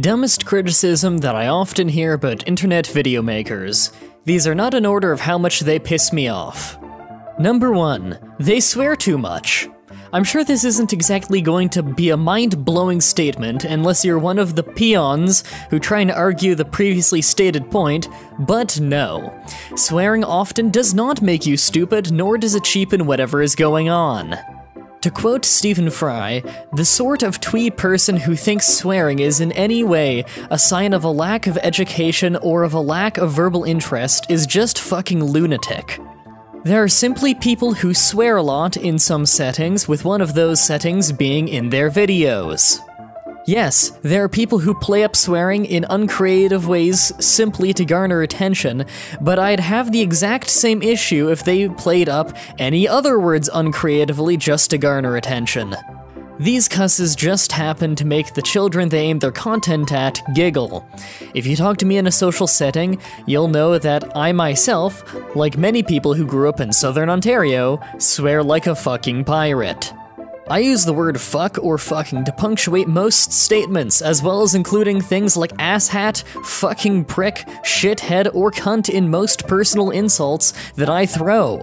Dumbest criticism that I often hear about internet video makers. These are not in order of how much they piss me off. Number 1. They swear too much. I'm sure this isn't exactly going to be a mind blowing statement unless you're one of the peons who try and argue the previously stated point, but no. Swearing often does not make you stupid, nor does it cheapen whatever is going on. To quote Stephen Fry, the sort of twee person who thinks swearing is in any way a sign of a lack of education or of a lack of verbal interest is just fucking lunatic. There are simply people who swear a lot in some settings, with one of those settings being in their videos. Yes, there are people who play up swearing in uncreative ways simply to garner attention, but I'd have the exact same issue if they played up any other words uncreatively just to garner attention. These cusses just happen to make the children they aim their content at giggle. If you talk to me in a social setting, you'll know that I myself, like many people who grew up in southern Ontario, swear like a fucking pirate. I use the word fuck or fucking to punctuate most statements, as well as including things like asshat, fucking prick, shithead, or cunt in most personal insults that I throw.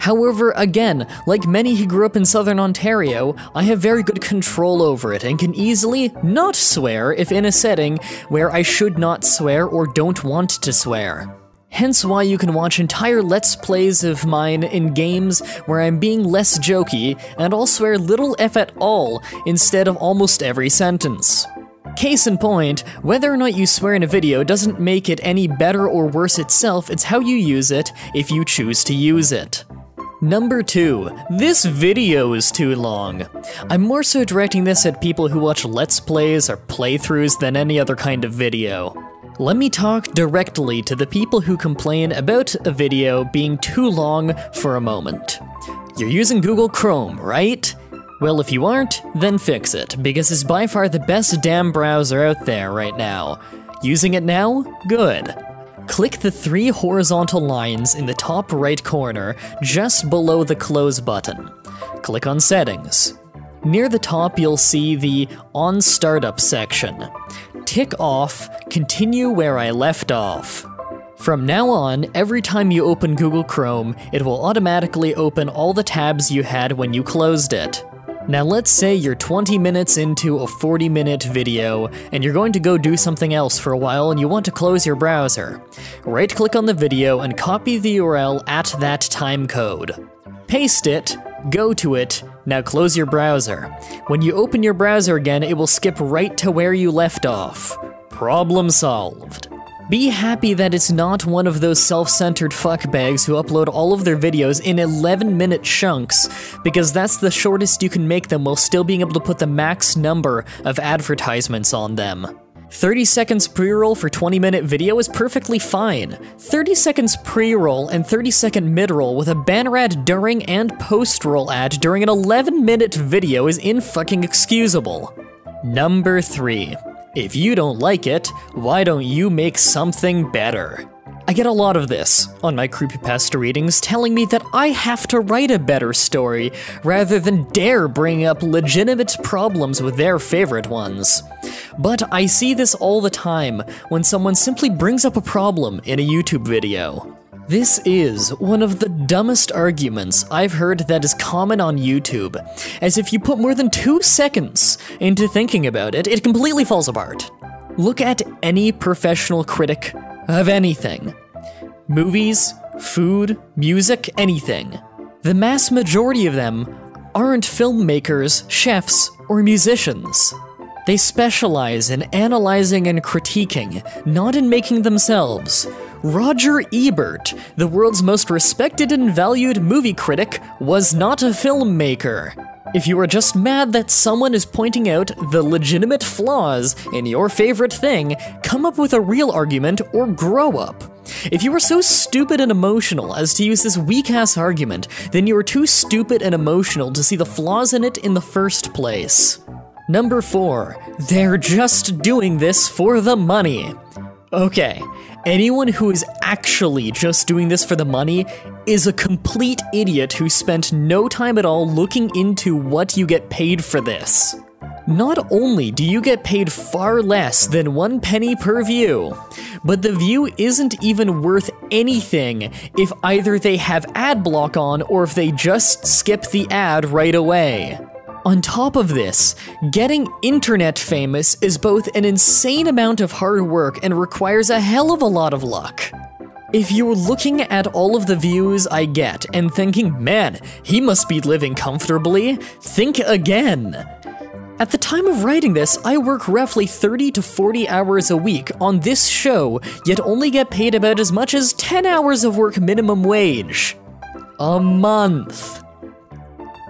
However, again, like many who grew up in southern Ontario, I have very good control over it and can easily not swear if in a setting where I should not swear or don't want to swear. Hence why you can watch entire Let's Plays of mine in games where I'm being less jokey, and I'll swear little F at all instead of almost every sentence. Case in point, whether or not you swear in a video doesn't make it any better or worse itself, it's how you use it if you choose to use it. Number 2. This video is too long. I'm more so directing this at people who watch Let's Plays or playthroughs than any other kind of video. Let me talk directly to the people who complain about a video being too long for a moment. You're using Google Chrome, right? Well, if you aren't, then fix it, because it's by far the best damn browser out there right now. Using it now? Good. Click the three horizontal lines in the top right corner, just below the close button. Click on Settings. Near the top, you'll see the On Startup section tick off Continue where I left off. From now on, every time you open Google Chrome, it will automatically open all the tabs you had when you closed it. Now let's say you're 20 minutes into a 40 minute video and you're going to go do something else for a while and you want to close your browser. Right click on the video and copy the URL at that time code. Paste it, go to it, now close your browser. When you open your browser again, it will skip right to where you left off. Problem solved. Be happy that it's not one of those self centered fuckbags who upload all of their videos in 11 minute chunks, because that's the shortest you can make them while still being able to put the max number of advertisements on them. 30 seconds pre-roll for 20 minute video is perfectly fine. 30 seconds pre-roll and 30 second mid-roll with a banner ad during and post-roll ad during an 11 minute video is in fucking excusable. Number 3. If you don't like it, why don't you make something better? I get a lot of this on my creepypasta readings telling me that I have to write a better story rather than dare bring up legitimate problems with their favorite ones. But I see this all the time when someone simply brings up a problem in a YouTube video. This is one of the dumbest arguments I've heard that is common on YouTube, as if you put more than two seconds into thinking about it, it completely falls apart. Look at any professional critic of anything movies, food, music, anything. The mass majority of them aren't filmmakers, chefs, or musicians. They specialize in analyzing and critiquing, not in making themselves. Roger Ebert, the world's most respected and valued movie critic, was not a filmmaker. If you are just mad that someone is pointing out the legitimate flaws in your favorite thing, come up with a real argument or grow up. If you are so stupid and emotional as to use this weak ass argument, then you are too stupid and emotional to see the flaws in it in the first place. Number 4. They're just doing this for the money. Okay, anyone who is actually just doing this for the money is a complete idiot who spent no time at all looking into what you get paid for this. Not only do you get paid far less than one penny per view, but the view isn't even worth anything if either they have ad block on or if they just skip the ad right away. On top of this, getting internet famous is both an insane amount of hard work and requires a hell of a lot of luck. If you're looking at all of the views I get and thinking, man, he must be living comfortably, think again. At the time of writing this, I work roughly 30 to 40 hours a week on this show, yet only get paid about as much as 10 hours of work minimum wage. A month.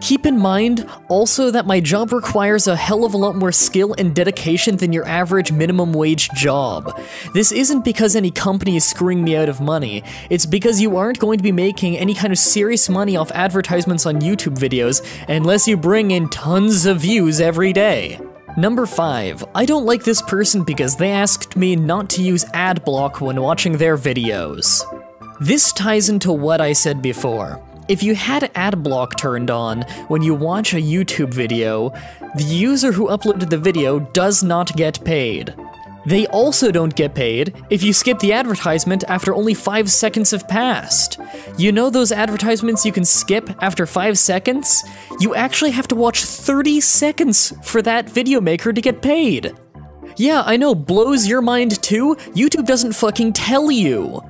Keep in mind also that my job requires a hell of a lot more skill and dedication than your average minimum wage job. This isn't because any company is screwing me out of money, it's because you aren't going to be making any kind of serious money off advertisements on YouTube videos unless you bring in tons of views every day. Number 5. I don't like this person because they asked me not to use ad block when watching their videos. This ties into what I said before. If you had ad block turned on when you watch a YouTube video, the user who uploaded the video does not get paid. They also don't get paid if you skip the advertisement after only 5 seconds have passed. You know those advertisements you can skip after 5 seconds? You actually have to watch 30 seconds for that video maker to get paid. Yeah, I know, blows your mind too? YouTube doesn't fucking tell you.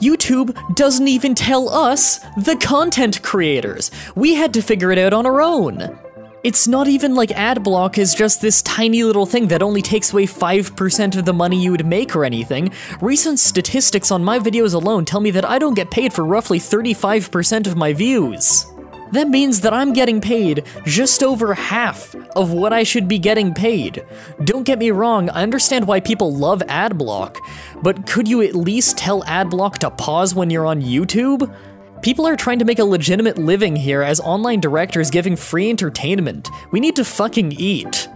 YouTube doesn't even tell us, the content creators. We had to figure it out on our own. It's not even like AdBlock is just this tiny little thing that only takes away 5% of the money you would make or anything. Recent statistics on my videos alone tell me that I don't get paid for roughly 35% of my views. That means that I'm getting paid just over half of what I should be getting paid. Don't get me wrong, I understand why people love AdBlock, but could you at least tell AdBlock to pause when you're on YouTube? People are trying to make a legitimate living here as online directors giving free entertainment. We need to fucking eat.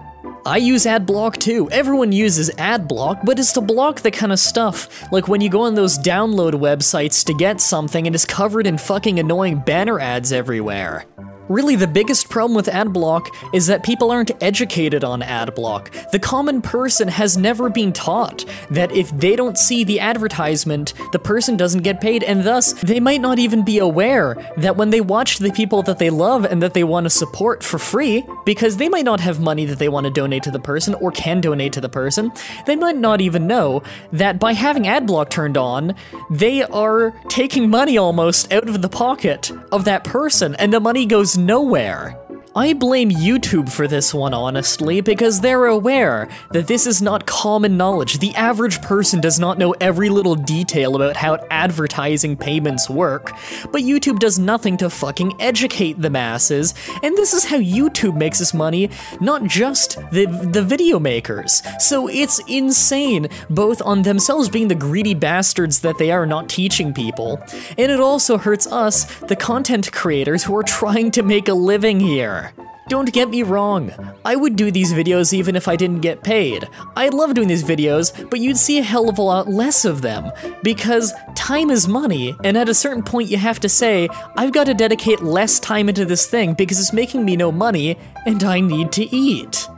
I use AdBlock too. Everyone uses AdBlock, but it's to block the kind of stuff, like when you go on those download websites to get something and it's covered in fucking annoying banner ads everywhere. Really, the biggest problem with AdBlock is that people aren't educated on AdBlock. The common person has never been taught that if they don't see the advertisement, the person doesn't get paid, and thus, they might not even be aware that when they watch the people that they love and that they want to support for free, because they might not have money that they want to donate to the person or can donate to the person, they might not even know that by having AdBlock turned on, they are taking money almost out of the pocket of that person, and the money goes nowhere. I blame YouTube for this one, honestly, because they're aware that this is not common knowledge. The average person does not know every little detail about how advertising payments work, but YouTube does nothing to fucking educate the masses, and this is how YouTube makes its money, not just the, the video makers. So it's insane, both on themselves being the greedy bastards that they are not teaching people, and it also hurts us, the content creators who are trying to make a living here. Don't get me wrong, I would do these videos even if I didn't get paid. I love doing these videos, but you'd see a hell of a lot less of them, because time is money, and at a certain point you have to say, I've got to dedicate less time into this thing because it's making me no money, and I need to eat.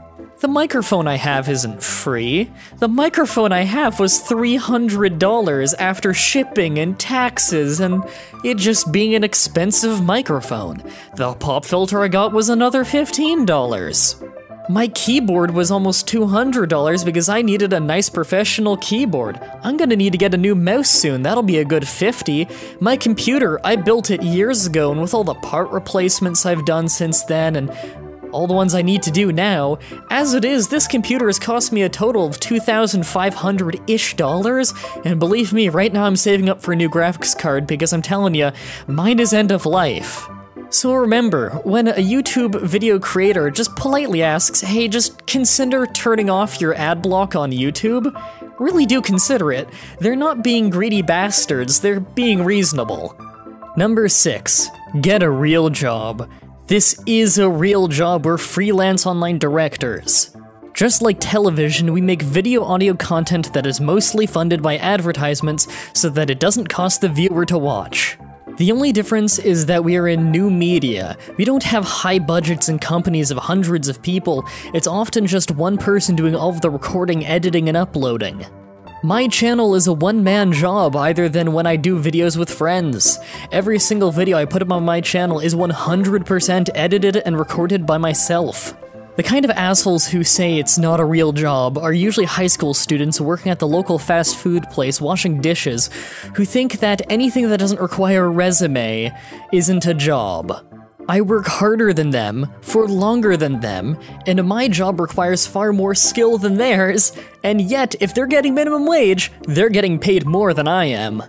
The microphone I have isn't free. The microphone I have was $300 after shipping and taxes and it just being an expensive microphone. The pop filter I got was another $15. My keyboard was almost $200 because I needed a nice professional keyboard. I'm gonna need to get a new mouse soon, that'll be a good 50. My computer, I built it years ago and with all the part replacements I've done since then and all the ones I need to do now. As it is, this computer has cost me a total of 2,500-ish dollars, and believe me, right now I'm saving up for a new graphics card because I'm telling you, mine is end of life. So remember, when a YouTube video creator just politely asks, hey, just consider turning off your ad block on YouTube, really do consider it. They're not being greedy bastards, they're being reasonable. Number 6. Get a real job. This is a real job, we're freelance online directors. Just like television, we make video audio content that is mostly funded by advertisements so that it doesn't cost the viewer to watch. The only difference is that we are in new media. We don't have high budgets and companies of hundreds of people, it's often just one person doing all of the recording, editing, and uploading. My channel is a one-man job either than when I do videos with friends. Every single video I put up on my channel is 100% edited and recorded by myself. The kind of assholes who say it's not a real job are usually high school students working at the local fast food place washing dishes who think that anything that doesn't require a resume isn't a job. I work harder than them, for longer than them, and my job requires far more skill than theirs, and yet, if they're getting minimum wage, they're getting paid more than I am.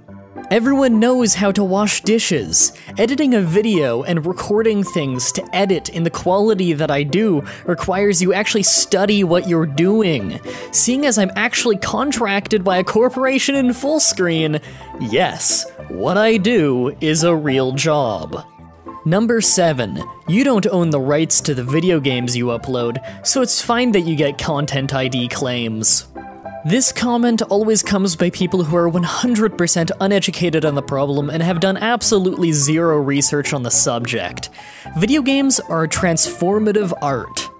Everyone knows how to wash dishes. Editing a video and recording things to edit in the quality that I do requires you actually study what you're doing. Seeing as I'm actually contracted by a corporation in Fullscreen, yes, what I do is a real job. Number 7. You don't own the rights to the video games you upload, so it's fine that you get Content ID claims. This comment always comes by people who are 100% uneducated on the problem and have done absolutely zero research on the subject. Video games are transformative art.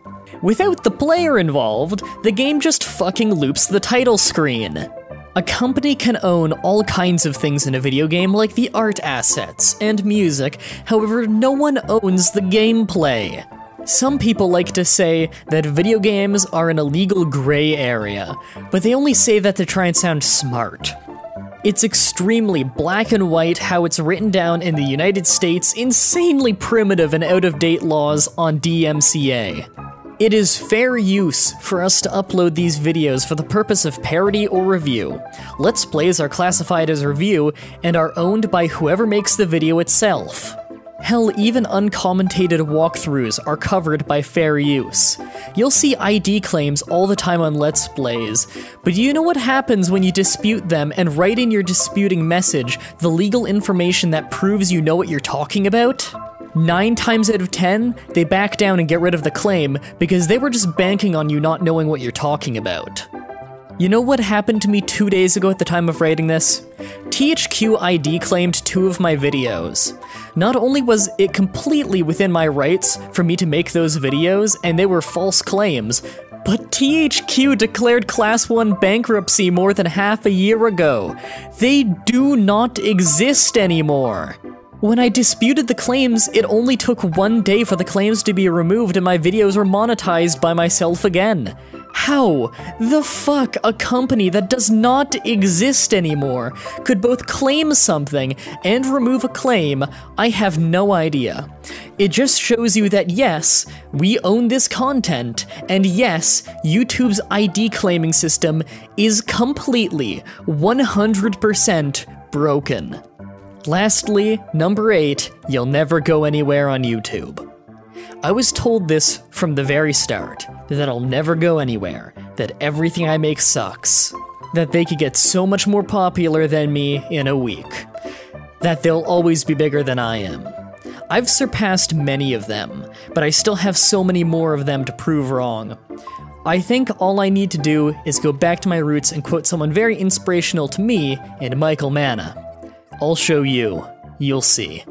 Without the player involved, the game just fucking loops the title screen. A company can own all kinds of things in a video game, like the art assets and music, however, no one owns the gameplay. Some people like to say that video games are an illegal gray area, but they only say that to try and sound smart. It's extremely black and white how it's written down in the United States' insanely primitive and out of date laws on DMCA. It is fair use for us to upload these videos for the purpose of parody or review. Let's Plays are classified as review and are owned by whoever makes the video itself. Hell, even uncommentated walkthroughs are covered by fair use. You'll see ID claims all the time on Let's Plays, but do you know what happens when you dispute them and write in your disputing message the legal information that proves you know what you're talking about? Nine times out of ten, they back down and get rid of the claim because they were just banking on you not knowing what you're talking about. You know what happened to me two days ago at the time of writing this? THQ ID claimed two of my videos. Not only was it completely within my rights for me to make those videos, and they were false claims, but THQ declared Class 1 bankruptcy more than half a year ago. They do not exist anymore. When I disputed the claims, it only took one day for the claims to be removed and my videos were monetized by myself again. How the fuck a company that does not exist anymore could both claim something and remove a claim, I have no idea. It just shows you that yes, we own this content, and yes, YouTube's ID claiming system is completely 100% broken. Lastly, number 8, you'll never go anywhere on YouTube. I was told this from the very start that I'll never go anywhere, that everything I make sucks, that they could get so much more popular than me in a week, that they'll always be bigger than I am. I've surpassed many of them, but I still have so many more of them to prove wrong. I think all I need to do is go back to my roots and quote someone very inspirational to me and Michael Manna. I'll show you. You'll see.